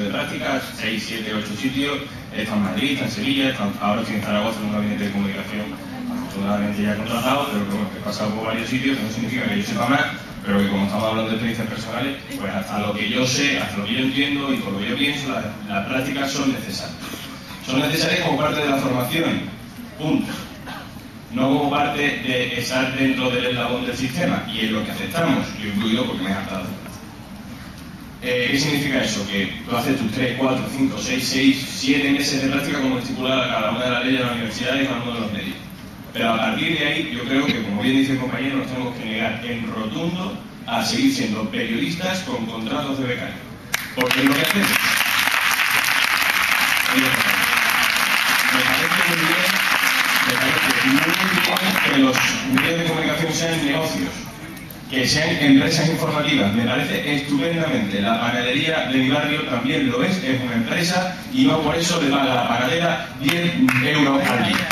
de práctica, 6, 7, 8 sitios. Está en Madrid, en Sevilla, ahora estoy en Zaragoza en un gabinete de comunicación afortunadamente ya contratado, pero bueno, he pasado por varios sitios, que no significa que yo sepa más, pero que como estamos hablando de experiencias personales, pues hasta lo que yo sé, hasta lo que yo entiendo y por lo que yo pienso, las prácticas son necesarias. Son necesarias como parte de la formación, punto no como parte de estar dentro del eslabón del sistema y es lo que aceptamos, yo incluido porque me he hartado. Eh, ¿Qué significa eso? Que tú haces tus 3, 4, 5, 6, 6, 7 meses de práctica como estipula cada una de las leyes de la universidad y cada uno de los medios. Pero a partir de ahí, yo creo que, como bien dice el compañero, nos tenemos que negar en rotundo a seguir siendo periodistas con contratos de becario. Porque lo que hacemos. Me parece muy bien, me parece muy bien que los medios de comunicación sean negocios, que sean empresas informativas. Me parece estupendamente. La panadería de mi barrio también lo es, es una empresa y no por eso le paga la panadera 10 euros al día.